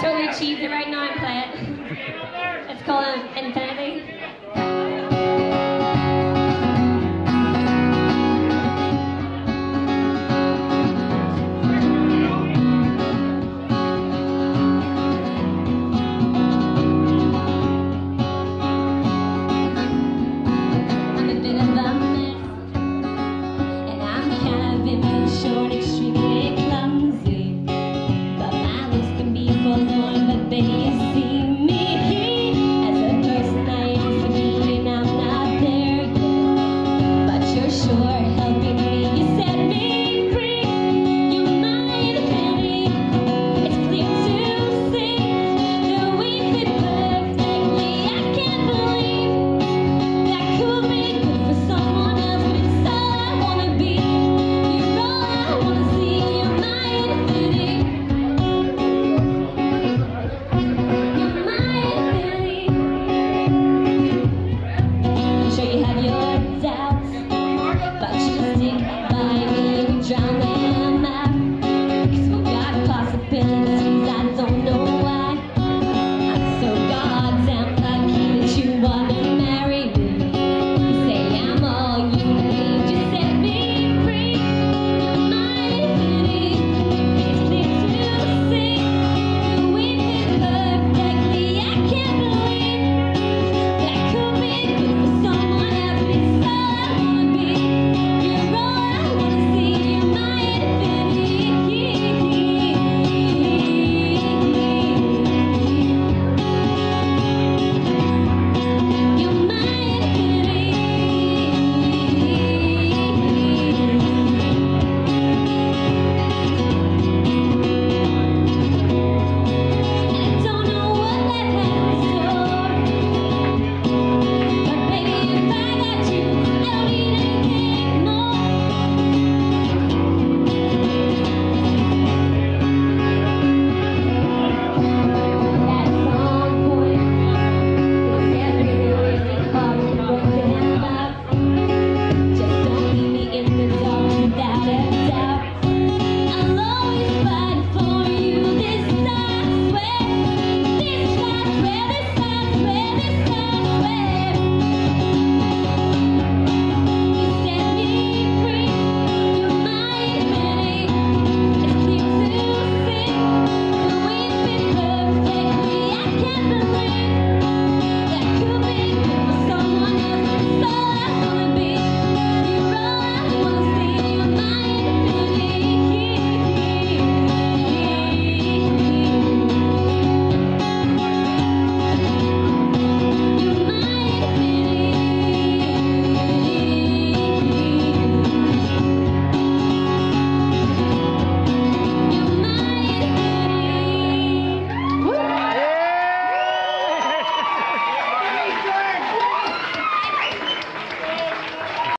totally cheesed it right now and play it. It's called Infinity.